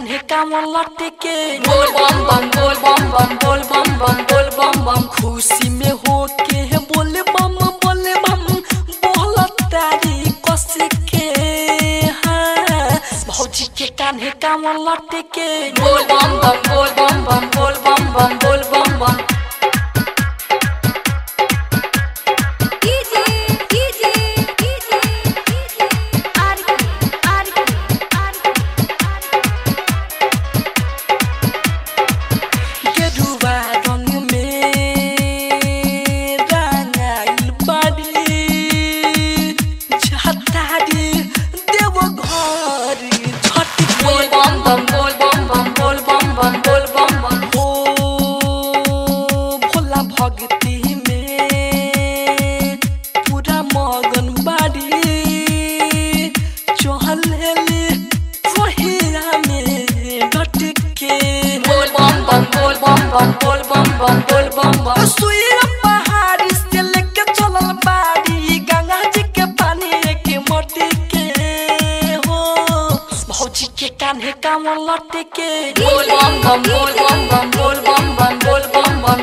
कांवर लटके बोल बम बम बोल बम बम बोल बम बम बोल बम बम। खुशी में हो के बोले बम बोले बम बोल तारी कस के हाँ भौजी के कान्हे कांवर लटके बोल बम बम बोल बम बम बोल बम बम बोल बम बम बोल बम बम पहाड़ी लेके चलल बाड़ी गंगा जी के पानी के मोटी के हो भौजी के कान्हे कांवर लट के बोल बम बम बोल बम बम बोल बम बम बोल बम बम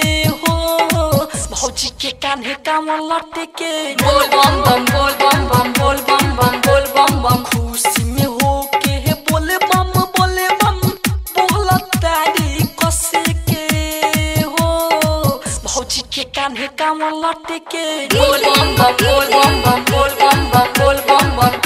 भौजी के कान्हे कांवर लट के बोल बम बम बोल बम बम बोल बम बम बोल बम बम खुशी में होके बोले बम बोले बम बोला तारी खुशी के हो भौजी के कान्हे कांवर लट के बोल बम बम बोल बम बम बोल बम बम बोल